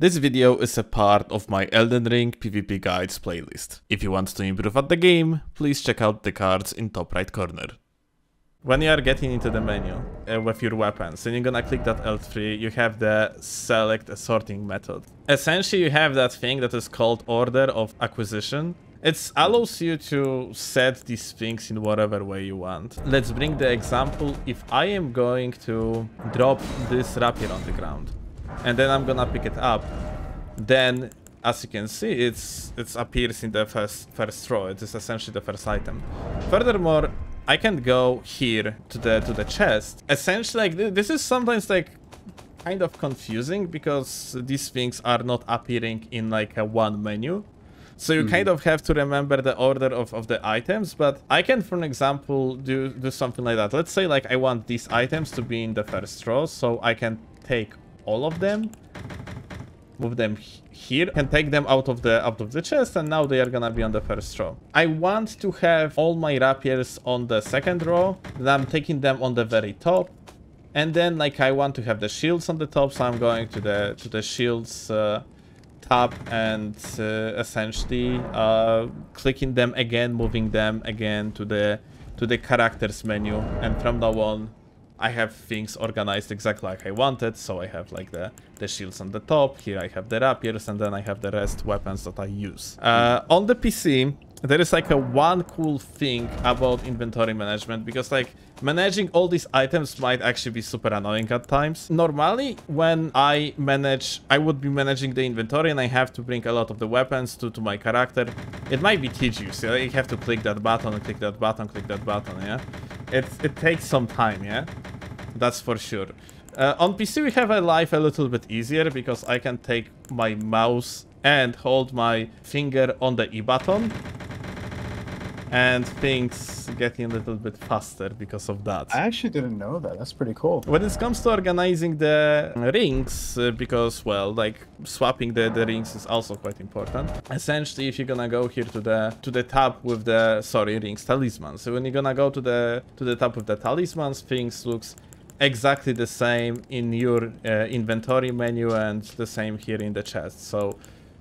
This video is a part of my Elden Ring PvP guides playlist. If you want to improve at the game, please check out the cards in top right corner. When you are getting into the menu uh, with your weapons and you're gonna click that L3, you have the select a sorting method. Essentially you have that thing that is called order of acquisition. It allows you to set these things in whatever way you want. Let's bring the example. If I am going to drop this rapier on the ground, and then I'm gonna pick it up. Then, as you can see, it's it appears in the first first row. It is essentially the first item. Furthermore, I can go here to the to the chest. Essentially, like this is sometimes like kind of confusing because these things are not appearing in like a one menu. So you mm kind of have to remember the order of, of the items, but I can, for an example, do, do something like that. Let's say like I want these items to be in the first row, so I can take all of them. Move them here and take them out of the out of the chest and now they are gonna be on the first row. I want to have all my rapiers on the second row. Then I'm taking them on the very top. And then like I want to have the shields on the top, so I'm going to the to the shields uh, tab and uh, essentially uh, clicking them again, moving them again to the to the characters menu. And from now on, I have things organized exactly like I wanted. So I have like the, the shields on the top. Here I have the rapiers and then I have the rest weapons that I use. Uh, on the PC, there is like a one cool thing about inventory management because like managing all these items might actually be super annoying at times. Normally when I manage, I would be managing the inventory and I have to bring a lot of the weapons to, to my character. It might be tedious, yeah? you have to click that button, click that button, click that button, yeah? It, it takes some time, yeah? That's for sure. Uh, on PC we have a life a little bit easier because I can take my mouse and hold my finger on the E button and things getting a little bit faster because of that. I actually didn't know that. That's pretty cool. When it comes to organizing the rings, uh, because, well, like, swapping the, the rings is also quite important. Essentially, if you're gonna go here to the to the tab with the, sorry, rings, talismans. So when you're gonna go to the to the tab with the talismans, things looks exactly the same in your uh, inventory menu and the same here in the chest. So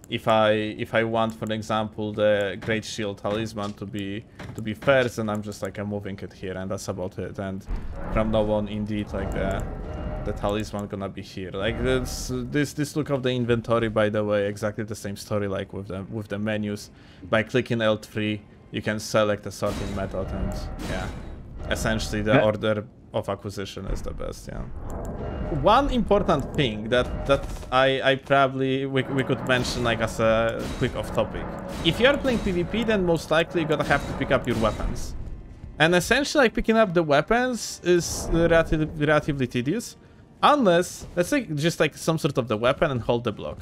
if I if I want, for example, the Great Shield Talisman to be to be first, then I'm just like I'm moving it here, and that's about it. And from now on, indeed, like the the talisman gonna be here. Like this this this look of the inventory, by the way, exactly the same story like with the with the menus. By clicking L3, you can select a sorting method, and yeah, essentially the order of acquisition is the best. Yeah one important thing that that I, I probably we, we could mention like as a quick off topic. If you are playing PvP, then most likely you're gonna have to pick up your weapons. And essentially like picking up the weapons is relatively, relatively tedious. Unless, let's say just like some sort of the weapon and hold the block.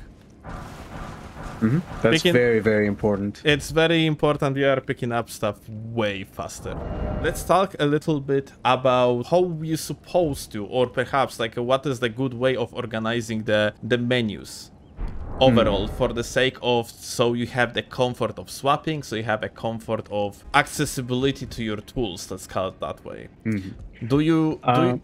Mm -hmm. That's picking, very, very important. It's very important you are picking up stuff way faster. Let's talk a little bit about how you're supposed to, or perhaps like what is the good way of organizing the, the menus overall mm. for the sake of so you have the comfort of swapping so you have a comfort of accessibility to your tools let's call it that way mm -hmm. do you do, uh, you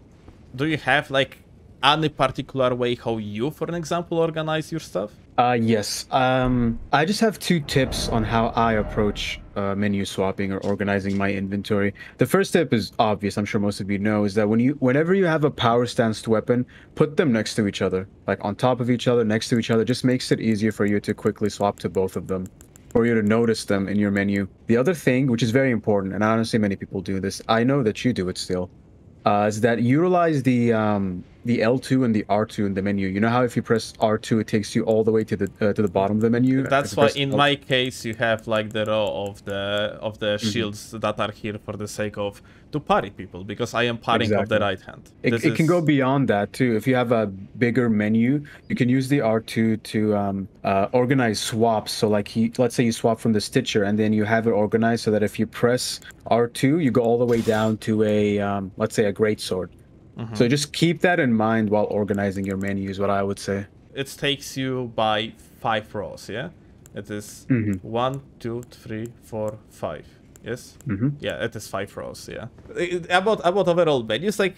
do you have like any particular way how you for an example organize your stuff uh, yes. Um, I just have two tips on how I approach uh, menu swapping or organizing my inventory. The first tip is obvious. I'm sure most of you know is that when you, whenever you have a power stanced weapon, put them next to each other, like on top of each other, next to each other. Just makes it easier for you to quickly swap to both of them, for you to notice them in your menu. The other thing, which is very important, and I don't see many people do this. I know that you do it still uh, is that utilize the um, the L2 and the R2 in the menu. You know how if you press R2, it takes you all the way to the uh, to the bottom of the menu. That's why in L2. my case you have like the row of the of the mm -hmm. shields that are here for the sake of to parry people because I am parrying exactly. of the right hand. It, it is... can go beyond that too. If you have a bigger menu, you can use the R2 to um, uh, organize swaps. So like he, let's say you swap from the Stitcher and then you have it organized so that if you press R2, you go all the way down to a, um, let's say a great sword. Mm -hmm. So just keep that in mind while organizing your menu is what I would say. It takes you by five rows, yeah? It is mm -hmm. one, two, three, four, five. Yes. Mm-hmm. Yeah, it is five rows. Yeah. About about overall menus, like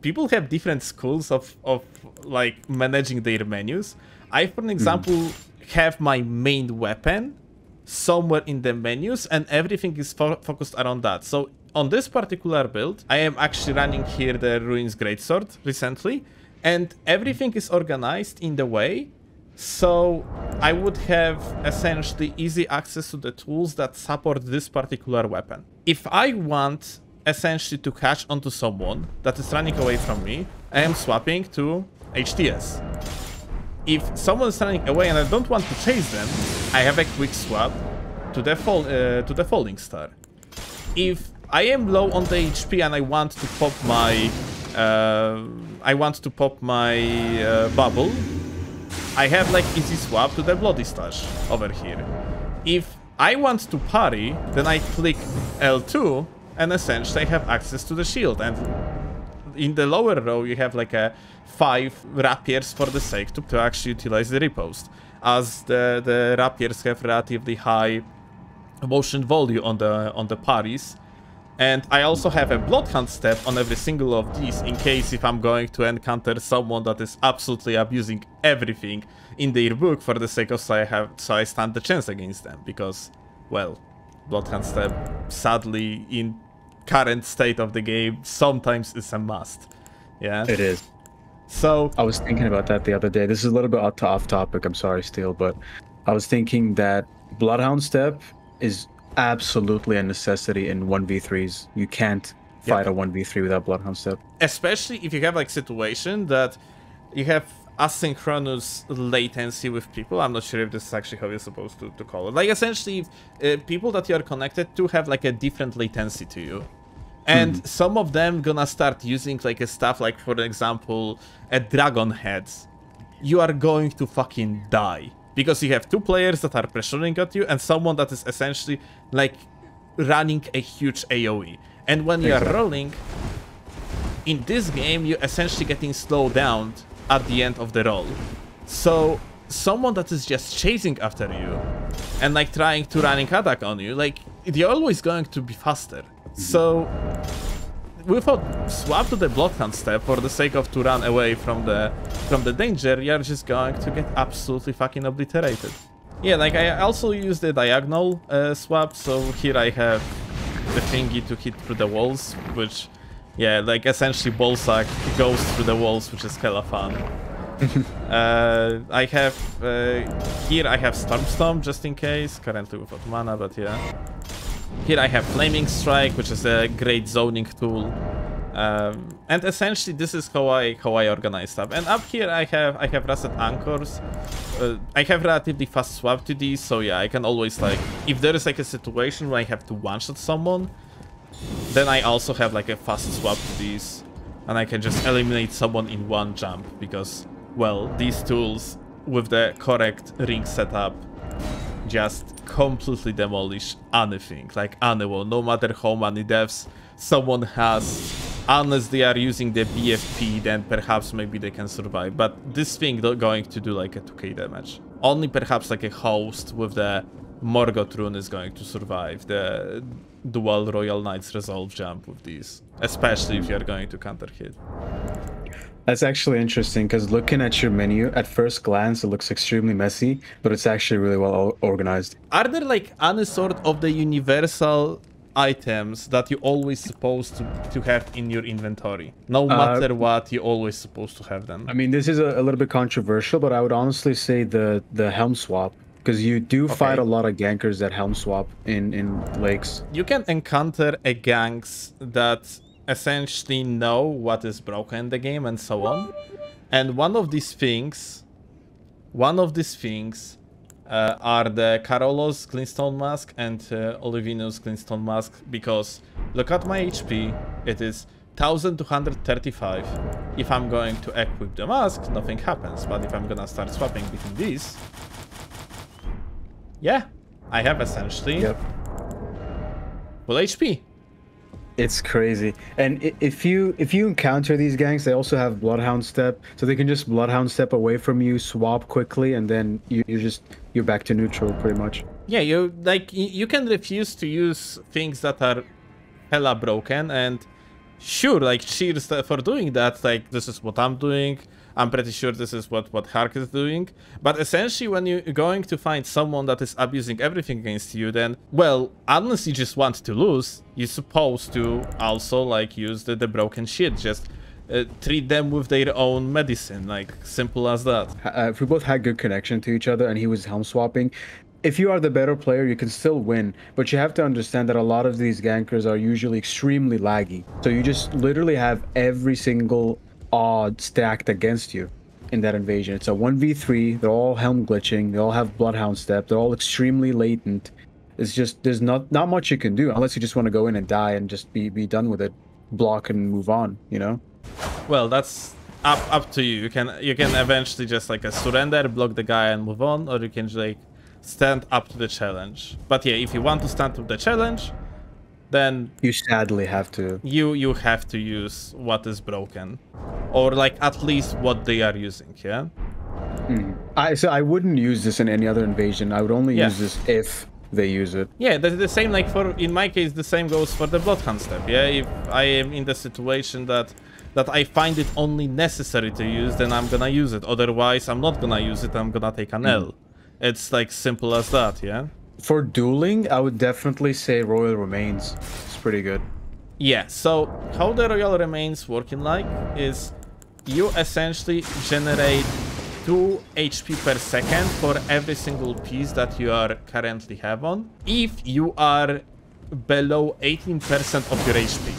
people have different schools of of like managing their menus. I, for an example, have my main weapon somewhere in the menus and everything is fo focused around that. So on this particular build, I am actually running here the Ruins Greatsword recently and everything is organized in the way so I would have essentially easy access to the tools that support this particular weapon. If I want essentially to catch onto someone that is running away from me, I am swapping to HTS. If someone is running away and I don't want to chase them, I have a quick swap to the, fall, uh, to the Falling Star. If I am low on the HP and I want to pop my uh, I want to pop my uh, bubble, I have like easy swap to the Bloody Slash over here. If I want to parry, then I click L2 and essentially I have access to the shield. And in the lower row, you have like a five rapiers for the sake to, to actually utilize the riposte. As the, the rapiers have relatively high motion value on the on the parries, and I also have a Bloodhound step on every single of these in case if I'm going to encounter someone that is absolutely abusing everything in their book for the sake of so I have so I stand the chance against them because well Bloodhound step sadly in current state of the game sometimes is a must. Yeah. It is. So I was thinking about that the other day. This is a little bit off topic, I'm sorry, Steel, but I was thinking that Bloodhound step is absolutely a necessity in 1v3s. You can't fight yep. a 1v3 without Bloodhound Step. Especially if you have like situation that you have asynchronous latency with people. I'm not sure if this is actually how you're supposed to, to call it. Like essentially uh, people that you're connected to have like a different latency to you. And mm. some of them gonna start using like a stuff like for example a dragon head. You are going to fucking die because you have two players that are pressuring at you and someone that is essentially like running a huge AoE. And when you are rolling, in this game, you're essentially getting slowed down at the end of the roll. So someone that is just chasing after you and like trying to running attack on you, like they're always going to be faster. So without swap to the bloodhound step for the sake of to run away from the from the danger, you're just going to get absolutely fucking obliterated. Yeah, like I also use the diagonal uh, swap, so here I have the thingy to hit through the walls, which, yeah, like essentially Ballsack goes through the walls, which is hella fun. uh, I have, uh, here I have Storm just in case, currently without mana, but yeah. Here I have Flaming Strike, which is a great zoning tool. Um, and essentially this is how I how I organize stuff. And up here I have I have rusted anchors. Uh, I have relatively fast swap to these, so yeah, I can always like if there is like a situation where I have to one-shot someone, then I also have like a fast swap to these, and I can just eliminate someone in one jump because well these tools with the correct ring setup just completely demolish anything, like anyone, no matter how many deaths someone has. Unless they are using the BFP, then perhaps maybe they can survive. But this thing going to do like a 2k damage. Only perhaps like a host with the Morgott rune is going to survive the dual Royal Knights resolve jump with these. Especially if you're going to counter hit. That's actually interesting because looking at your menu, at first glance, it looks extremely messy, but it's actually really well organized. Are there like any sort of the universal items that you always supposed to, to have in your inventory? No uh, matter uh, what, you always supposed to have them. I mean, this is a, a, little bit controversial, but I would honestly say the, the helm swap. Because you do okay. fight a lot of gankers that helm swap in, in lakes. You can encounter a ganks that essentially know what is broken in the game and so on. And one of these things, one of these things uh, are the Karolos Glintstone Mask and uh, Olivinus Glintstone Mask because look at my HP, it is 1235. If I'm going to equip the mask, nothing happens, but if I'm gonna start swapping between these, yeah, I have essentially yep. full HP. It's crazy. And if you if you encounter these gangs, they also have Bloodhound Step, so they can just Bloodhound Step away from you, swap quickly, and then you, you just you're back to neutral pretty much. Yeah, you like you can refuse to use things that are hella broken, and sure, like cheers for doing that. Like this is what I'm doing. I'm pretty sure this is what, what Hark is doing. But essentially, when you're going to find someone that is abusing everything against you, then, well, unless you just want to lose, you're supposed to also, like, use the, the broken shit. Just uh, treat them with their own medicine, like, simple as that. Uh, if we both had good connection to each other and he was helm swapping, if you are the better player, you can still win, but you have to understand that a lot of these gankers are usually extremely laggy. So you just literally have every single odd stacked against you in that invasion. It's a 1v3, they're all helm glitching, they all have Bloodhound step, they're all extremely latent. It's just, there's not, not much you can do unless you just want to go in and die and just be, be done with it, block and move on, you know? Well, that's up up to you. You can you can eventually just like a surrender, block the guy and move on, or you can just like stand up to the challenge. But yeah, if you want to stand to the challenge, then you sadly have to. You you have to use what is broken, or like at least what they are using. Yeah. Mm. I so I wouldn't use this in any other invasion. I would only yeah. use this if they use it. Yeah, the, the same like for in my case the same goes for the bloodhound step. Yeah, if I am in the situation that that I find it only necessary to use, then I'm gonna use it. Otherwise, I'm not gonna use it. I'm gonna take an mm. L. It's like simple as that, yeah? For dueling, I would definitely say Royal Remains. It's pretty good. Yeah, so how the Royal Remains working like is you essentially generate 2 HP per second for every single piece that you are currently have on if you are below 18% of your HP.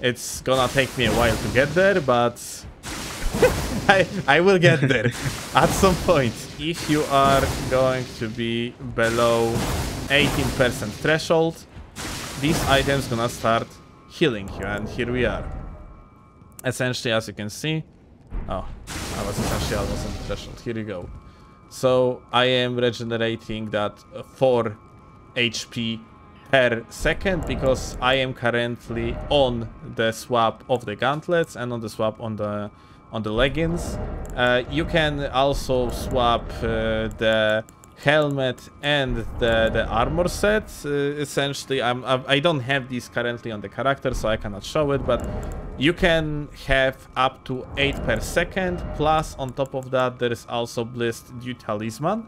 It's gonna take me a while to get there, but I, I will get there at some point. If you are going to be below 18% threshold, these items gonna start healing you, and here we are. Essentially, as you can see, oh, I was essentially almost on threshold. Here you go. So I am regenerating that 4 HP per second because I am currently on the swap of the gauntlets and on the swap on the on the leggings. Uh, you can also swap uh, the helmet and the, the armor set. Uh, essentially, I'm, I don't have these currently on the character, so I cannot show it, but you can have up to 8 per second, plus on top of that, there is also Blessed Dew Talisman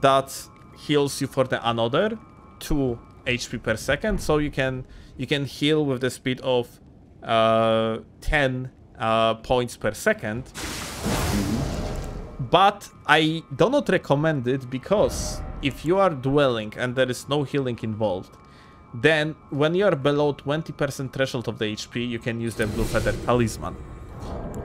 that heals you for the another 2 HP per second, so you can you can heal with the speed of uh, 10 uh, points per second. But I do not recommend it because if you are dwelling and there is no healing involved, then when you are below 20% threshold of the HP, you can use the Blue Feather Talisman.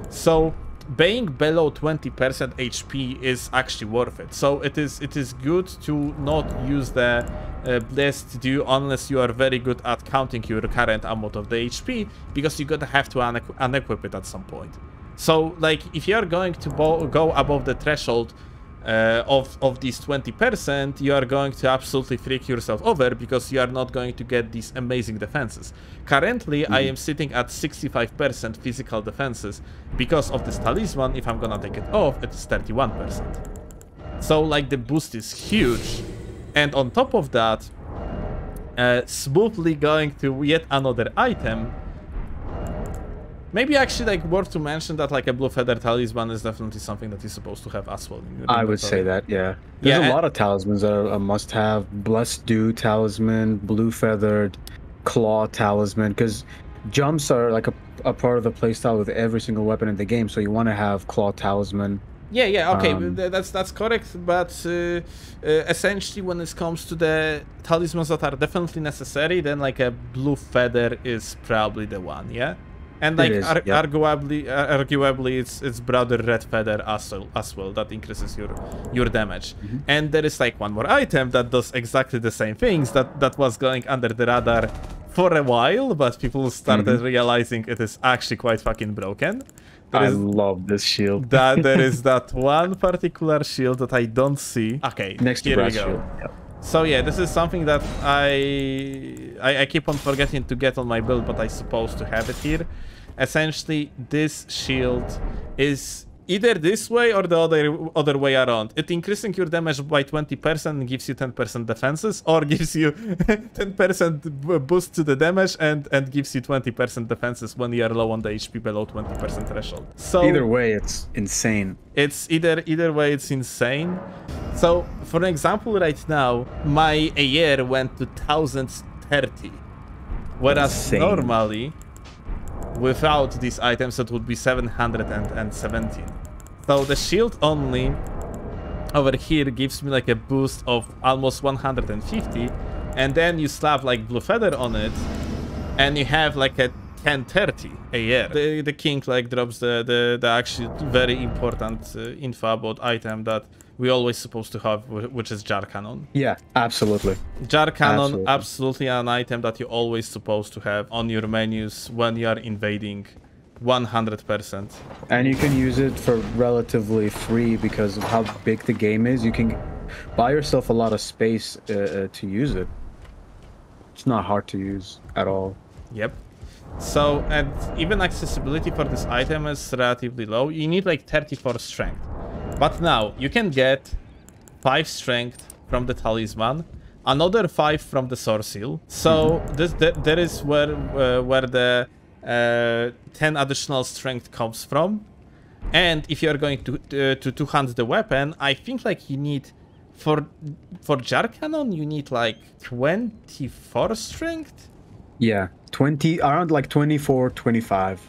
So being below 20% HP is actually worth it. So it is it is good to not use the uh, Blessed Dew unless you are very good at counting your current amount of the HP, because you're gonna have to unequ unequip it at some point. So, like, if you're going to go above the threshold uh, of, of these 20%, you are going to absolutely freak yourself over because you are not going to get these amazing defenses. Currently, mm. I am sitting at 65% physical defenses. Because of this talisman, if I'm gonna take it off, it's 31%. So, like, the boost is huge. And on top of that, uh, smoothly going to yet another item Maybe actually like worth to mention that like a blue feather talisman is definitely something that you're supposed to have as well. I would say that, yeah. There's yeah, a lot of talismans that are a must-have. Blessed Dew talisman, blue feathered, claw talisman, because jumps are like a, a part of the playstyle with every single weapon in the game, so you want to have claw talisman. Yeah, yeah, okay, um, that's that's correct. But uh, uh, essentially, when it comes to the talismans that are definitely necessary, then like a blue feather is probably the one. Yeah. And like is, ar yep. arguably, uh, arguably, it's it's brother red feather as well, as well that increases your your damage. Mm -hmm. And there is like one more item that does exactly the same things that that was going under the radar for a while, but people started mm -hmm. realizing it is actually quite fucking broken. There I is, love this shield. that there is that one particular shield that I don't see. Okay, next here we go. Shield. Yep. So yeah, this is something that I, I, I keep on forgetting to get on my build, but I supposed to have it here. Essentially, this shield is either this way or the other other way around. It increasing your damage by 20% and gives you 10% defenses, or gives you 10% boost to the damage and and gives you 20% defenses when you are low on the HP below 20% threshold. So Either way, it's insane. it's either either way it's insane. So for an example, right now my AR went to 1030, whereas Insane. normally without these items it would be 717. So the shield only over here gives me like a boost of almost 150 and then you slap like blue feather on it and you have like a 1030 AR. The, the king like drops the, the, the actually very important uh, info about item that we always supposed to have, which is jar cannon. Yeah, absolutely. Jar cannon, Absolutely. absolutely. an item that you're always supposed to have on your menus when you are invading 100%. And you can use it for relatively free because of how big the game is. You can buy yourself a lot of space uh, uh, to use it. It's not hard to use at all. Yep. So, and even accessibility for this item is relatively low. You need like 34 strength. But now, you can get 5 strength from the talisman, another 5 from the Soreseal. So, this th there is where uh, where the 10 additional strength comes from. And if you're going to uh, to two hand the weapon, I think like you need for for jar cannon you need like 24 strength. Yeah, 20, around like 24, 25.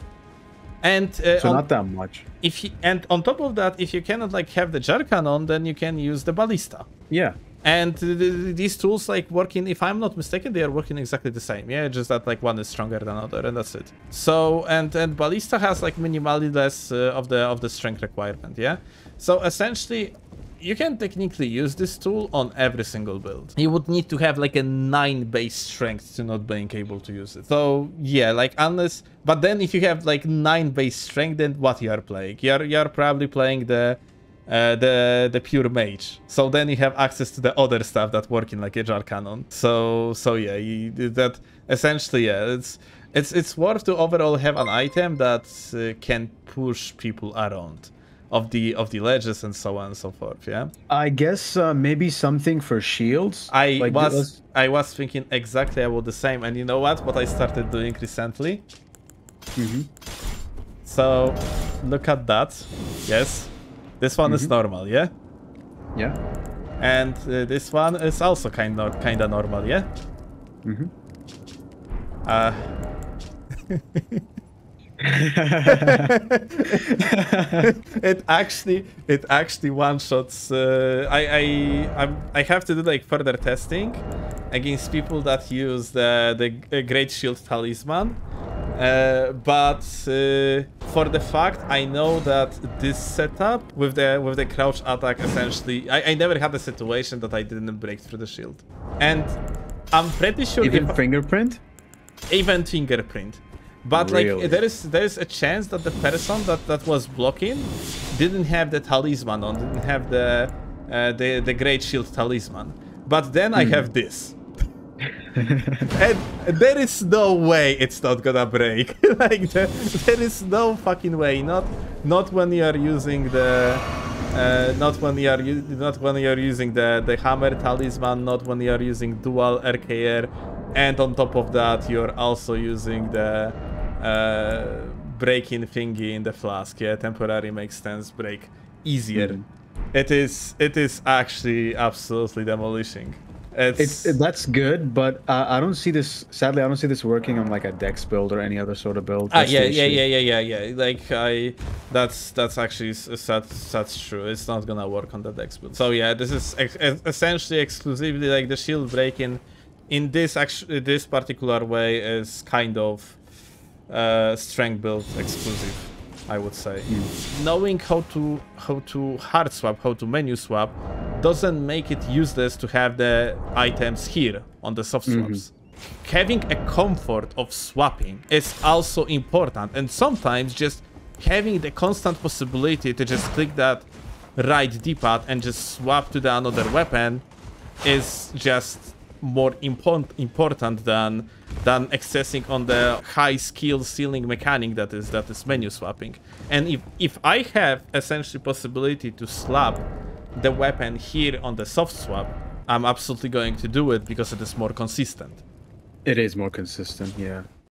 And uh, So on- not that much. if you, and on top of that, if you cannot like have the jar cannon, then you can use the ballista. Yeah. And th- th- these tools like working, if I'm not mistaken, they are working exactly the same. Yeah, just that like one is stronger than other, and that's it. So and and ballista has like minimally less uh, of the of the strength requirement. Yeah. So essentially, you can technically use this tool on every single build. You would need to have like a 9 base strength to not being able to use it. So yeah, like unless but then if you have like 9 base strength then what you are playing? You're you're probably playing the uh, the the pure mage. So then you have access to the other stuff that work in like a jar cannon. So so yeah, you, that essentially yeah, it's it's it's worth to overall have an item that uh, can push people around of the of the ledges and so on and so forth. Yeah, I guess uh, maybe something for shields. I Like, was I was thinking exactly about the same. And you know what? What I started doing recently. Mhm. So look at that. Yes, this one is normal. Yeah. Yeah. And uh, this one is also kind of kind of normal, yeah. Mm-hmm. Uh, it actually it actually one shots. Uh, I I I'm, I have to do like further testing against people that use the the uh, Great Shield Talisman. Uh, but uh, for the fact I know that this setup with the with the crouch attack essentially I, I never had a situation that I didn't break through the shield and I'm pretty sure Even fingerprint? even fingerprint. But Really? like there is there is a chance that the person that that was blocking didn't have the talisman on, didn't have the uh, the the great shield talisman. But then I have this. And there is no way it's not gonna break. like the, there is no fucking way. Not not when you are using the uh, not when you are not when you are using the the hammer talisman. Not when you are using dual RKR, and on top of that you're also using the uh, breaking thingy in the flask. Yeah, temporary makes stance break easier. Mhm. It is it is actually absolutely demolishing. It's it, that's good, but uh, I don't see this. Sadly, I don't see this working on like a Dex build or any other sort of build. Ah, yeah, yeah, yeah, yeah, yeah, yeah. Like I, that's that's actually that's that's true. It's not gonna work on the Dex build. So yeah, this is ex- essentially exclusively like the shield breaking. In this actually this particular way is kind of uh, strength build exclusive, I would say. Hmm. Knowing how to how to hard swap, how to menu swap, doesn't make it useless to have the items here on the soft mm-hmm. swaps. Having a comfort of swapping is also important and sometimes just having the constant possibility to just click that right d-pad and just swap to the another weapon is just more import, important than than accessing on the high skill ceiling mechanic that is that is menu swapping. And if if I have essentially possibility to slap the weapon here on the soft swap, I'm absolutely going to do it because it is more consistent. It is more consistent, yeah.